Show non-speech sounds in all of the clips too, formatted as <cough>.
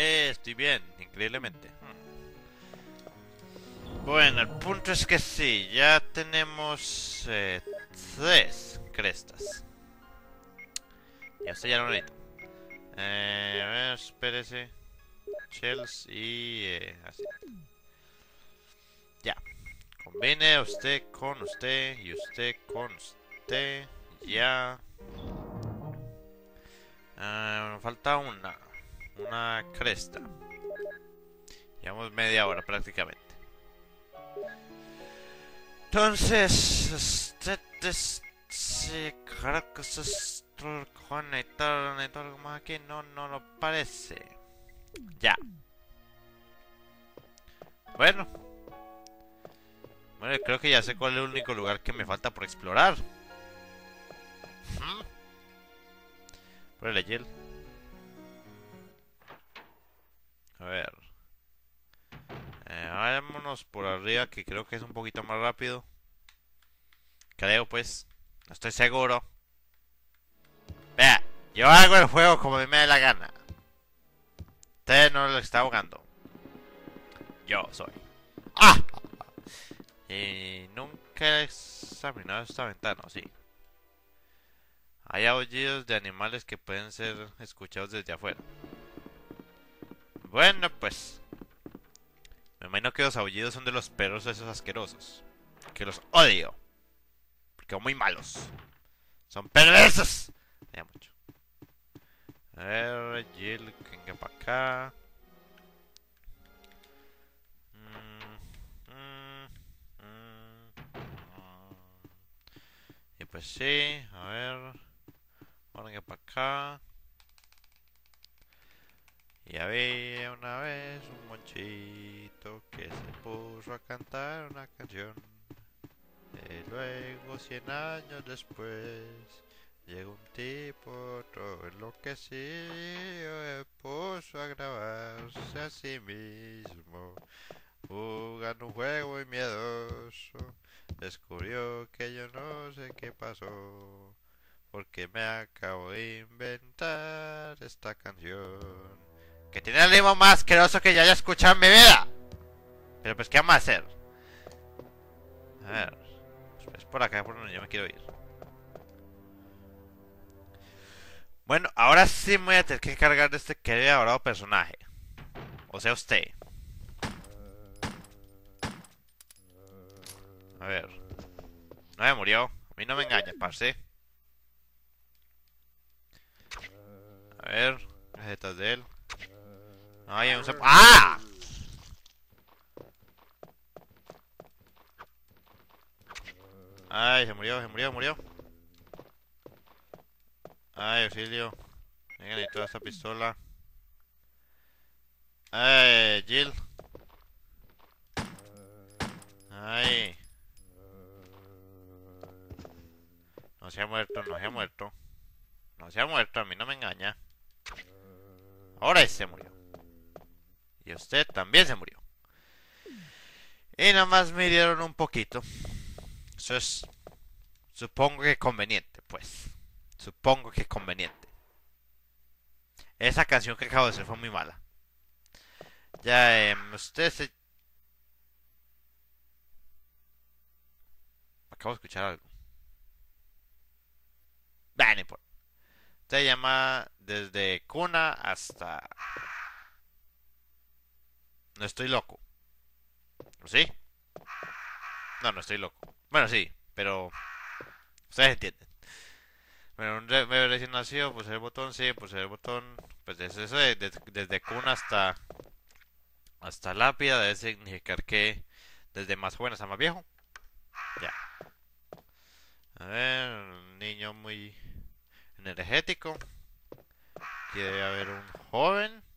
Estoy bien, increíblemente. Bueno, el punto es que sí, ya tenemos eh, tres crestas. Ya estoy ya no necesito. Eh, a ver, espérese. Shells y eh, así. Ya. Combine usted con usted y usted con usted. Ya. Me falta una. Una cresta. Llevamos media hora prácticamente. Entonces, usted es... Sí, creo que se está conectado y todo algo más aquí. No, no lo parece. Ya. Bueno. Bueno, creo que ya sé cuál es el único lugar que me falta por explorar. Por el A ver. Eh, vámonos por arriba, que creo que es un poquito más rápido. Creo, pues. No estoy seguro. Vea, yo hago el juego como me dé la gana. Usted no lo está ahogando. Yo soy. ¡Ah! Y nunca he examinado esta ventana, ¿o sí? Hay aullidos de animales que pueden ser escuchados desde afuera. Bueno, pues. Me imagino que los aullidos son de los perros esos asquerosos. Que los odio. Porque son muy malos. Son perversos. Ya mucho. A ver, Jill, venga para acá. Mm, mm, mm, y pues sí, a ver. Venga para acá. Y había una vez un monchito que se puso a cantar una canción. Y luego, cien años después, llegó un tipo todo enloquecido y puso a grabarse a sí mismo. Jugando un juego muy miedoso, descubrió que yo no sé qué pasó. Porque me acabo de inventar esta canción. Que tiene el ritmo más asqueroso que ya haya escuchado en mi vida. Pero pues, ¿qué vamos a hacer? A ver. Es por acá por donde yo me quiero ir. Bueno, ahora sí me voy a tener que encargar de este querido adorado personaje. O sea, usted. A ver. No me murió. A mí no me engaña, parce. A ver. Detrás de él. Ay, un sapo. ¡Ah! Ay, se murió, se murió, murió. Ay, auxilio. Venga, necesito esta pistola. Ay, Jill. Ay. No se ha muerto, no se ha muerto. No se ha muerto, a mí no me engaña. Ahora se murió. Y usted también se murió. Y nada más me dieron un poquito. Eso es... Supongo que conveniente, pues. Supongo que conveniente. Esa canción que acabo de hacer fue muy mala. Ya, eh, usted se... Acabo de escuchar algo. Bah, no importa. Se llama desde cuna hasta... No estoy loco. ¿Sí? No, no estoy loco. Bueno, sí, pero... Ustedes entienden. Bueno, un recién nacido, pues el botón, sí, pues el botón... Pues desde eso, desde cuna hasta... Hasta lápida, debe significar que... Desde más joven hasta más viejo. Ya. A ver, un niño muy energético. Quiere haber un joven.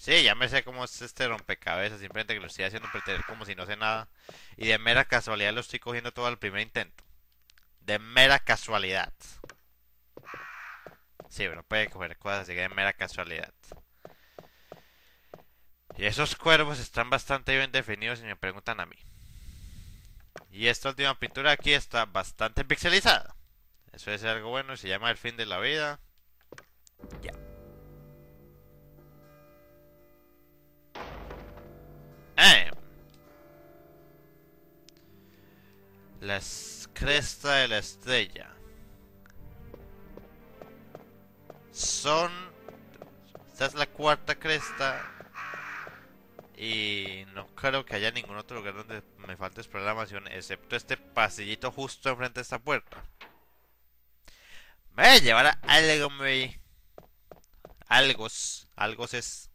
Sí, ya me sé cómo es este rompecabezas, simplemente que lo estoy haciendo pretender como si no sé nada. Y de mera casualidad lo estoy cogiendo todo al primer intento. De mera casualidad. Sí, pero puede coger cosas así que de mera casualidad. Y esos cuervos están bastante bien definidos y me preguntan a mí. Y esta última pintura aquí está bastante pixelizada. Eso es algo bueno, se llama el fin de la vida. Ya. La es- cresta de la estrella. Son... Esta es la cuarta cresta. Y no creo que haya ningún otro lugar donde me falte mansión, excepto este pasillito justo enfrente de esta puerta. Me voy a llevar a algo muy... Algos. Algos es...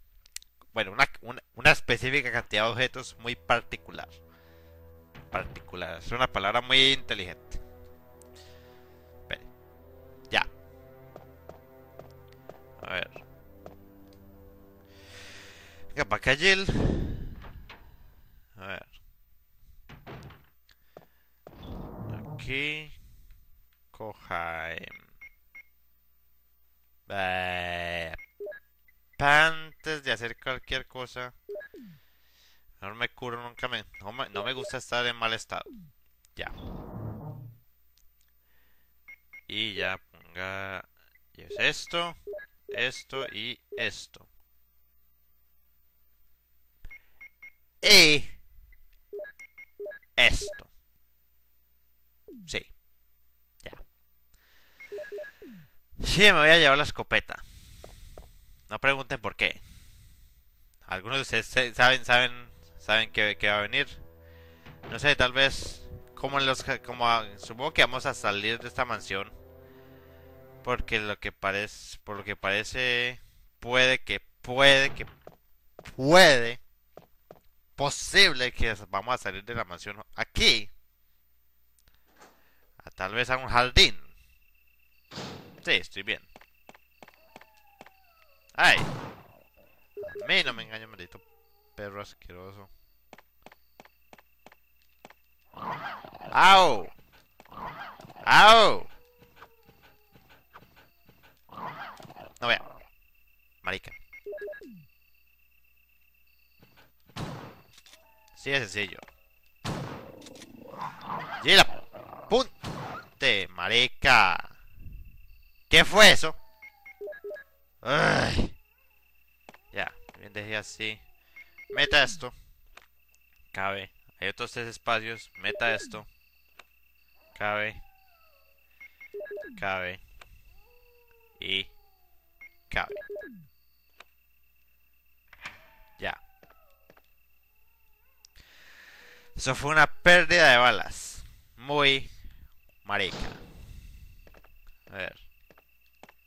Bueno, una, una específica cantidad de objetos muy particular. Particular. Es una palabra muy inteligente. Espere. Ya. A ver. Venga, para acá, Jill. A ver. Aquí. Coja. em, eh, antes de hacer cualquier cosa. No me curo nunca me no, me. no me gusta estar en mal estado. Ya. Y ya ponga. Y es esto. Esto y esto. Y esto. Sí. Ya. Sí, me voy a llevar la escopeta. No pregunten por qué. Algunos de ustedes saben, saben, saben que, que va a venir. No sé, tal vez como los, como supongo que vamos a salir de esta mansión. Porque lo que parece, por lo que parece, puede que, puede que, puede, posible que vamos a salir de la mansión aquí. A tal vez a un jardín. Sí, estoy bien. ¡Ay! A mí no me engaño, maldito perro asqueroso. ¡Au! ¡Au! No vea. Marica. Sí, es sencillo. Y la punte, marica. ¿Qué fue eso? Ay. Ya, bien dejé así. Meta esto. Cabe. Hay otros tres espacios. Meta esto. Cabe. Cabe. Y cabe. Ya. Eso fue una pérdida de balas. Muy marica. A ver.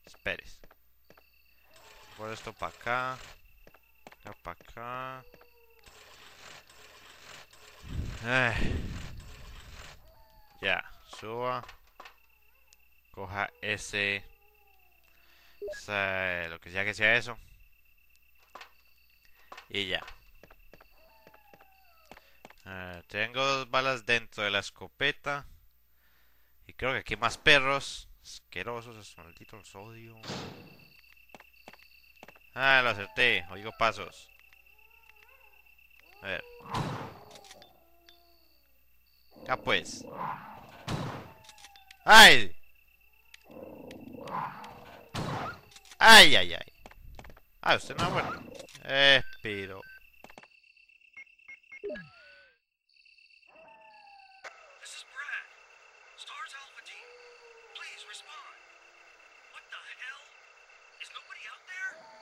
Esperes. Por esto para acá. Acá para acá. Ay. Ya, suba. Coja ese. lo que sea que sea eso. Y ya. Tengo dos balas dentro de la escopeta. Y creo que aquí hay más perros. Asquerosos, malditos odio. Ah, lo acerté. Oigo pasos. A ver. Ya pues. ¡Ay! ¡Ay, ay, ay! Ah, usted no ha muerto. Hell? Is nobody out there?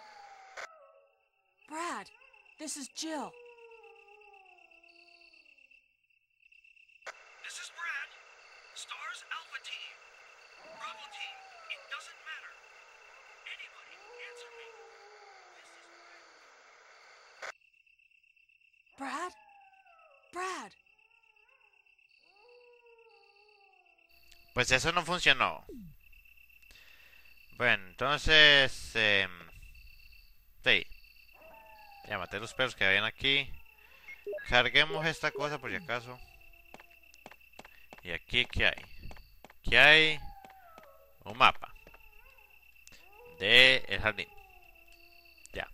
Brad, this is Jill. This is Brad. Stars Alpha Team. Bravo Team. It doesn't matter. Anybody answer me. This is Brad. Brad? Brad, Pues eso no funcionó. Bueno, entonces... em, sí. Ya maté los perros que habían aquí. Carguemos esta cosa por si acaso. Y aquí, ¿qué hay? Aquí hay un mapa de el jardín. Ya.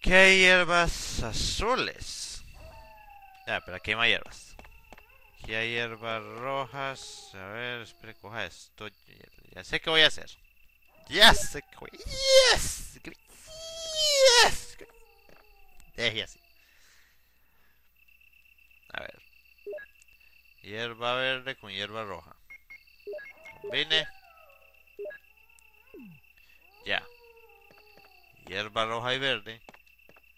¿Qué hay hierbas azules? Ya, pero aquí hay más hierbas. Aquí hay hierbas rojas. A ver, espere, coja esto. Ya, sé qué voy a hacer. Ya sé qué voy Yes. Yes. <laughs> Deje así. A ver. hierba verde con hierba roja. Combine. Ya. Hierba roja y verde.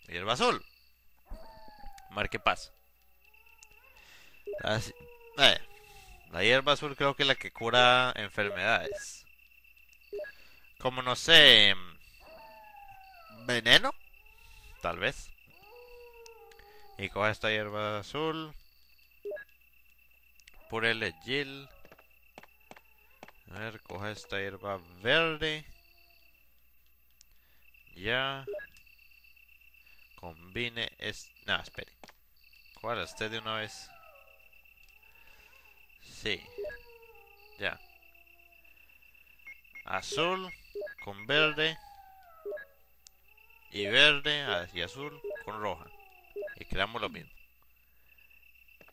Hierba azul. Marque paz. Las- eh, la hierba azul creo que es la que cura enfermedades. Como no sé. Veneno. Tal vez. Y coge esta hierba azul. Púrele Jill. A ver, coge esta hierba verde. Ya. Combine es. No, espere. ¿Cuál usted de una vez? Sí. Ya. Azul con verde. Y verde ah, y azul con roja. Y creamos lo mismo.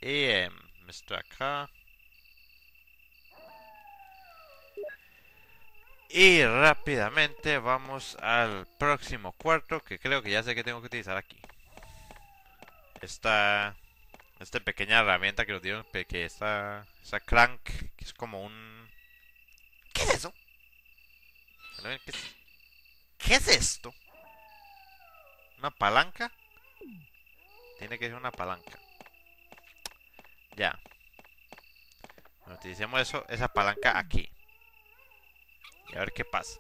Y em, esto acá. Y rápidamente vamos al próximo cuarto que creo que ya sé que tengo que utilizar aquí. Esta, esta pequeña herramienta que nos dieron, que esta, esa crank, que es como un... ¿Qué es eso? A ver, ¿Qué es, ¿Qué es esto? ¿Una palanca? Tiene que ser una palanca. Ya. Utilicemos eso, esa palanca aquí. Y a ver qué pasa.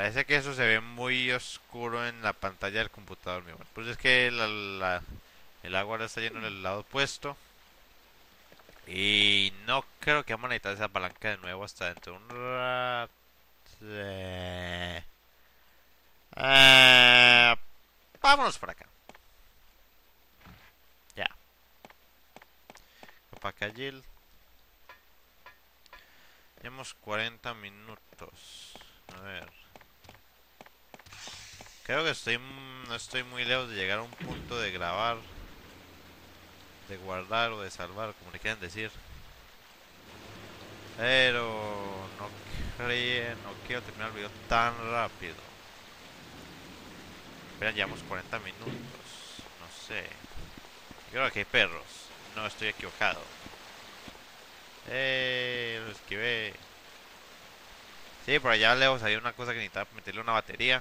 Parece que eso se ve muy oscuro en la pantalla del computador mío. Pues es que la- la- el agua ahora está lleno en el lado opuesto. Y no creo que vamos a necesitar esa palanca de nuevo hasta dentro de un rato. Eh, vámonos por acá. Ya. Para acá, Jill. Llevamos 40 minutos. A ver. Creo que estoy no estoy muy lejos de llegar a un punto de grabar, de guardar o de salvar, como le quieran decir. Pero no creo, no quiero terminar el video tan rápido. Espera, llevamos 40 minutos. No sé. Creo que hay perros. No estoy equivocado. Eh, lo esquivé. Sí, por allá lejos había una cosa que necesitaba meterle una batería.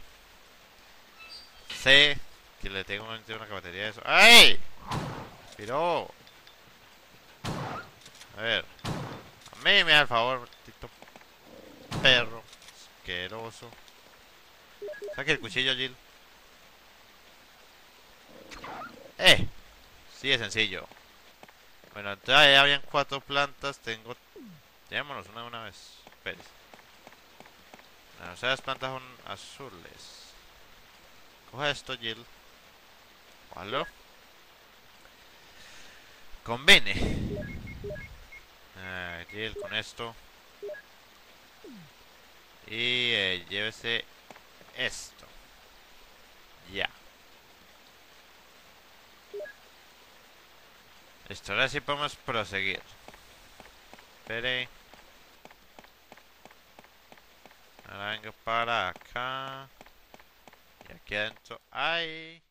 Sé que le tengo meter una de eso. ¡Ay! Pero. A ver. A mí me da el favor, maldito perro. Asqueroso. Saque el cuchillo, Jill. ¡Eh! Sí, es sencillo. Bueno, entonces ahí habían cuatro plantas. Tengo. Llevémonos una de una vez. Espérese. Bueno, o sea, las plantas son azules. Coge esto, Jill. Combine. Ah, Jill, con esto. Y eh, llévese esto. Ya. Esto ahora sí podemos proseguir. Espere. Ahora vengo para acá. Y aquí adentro hay...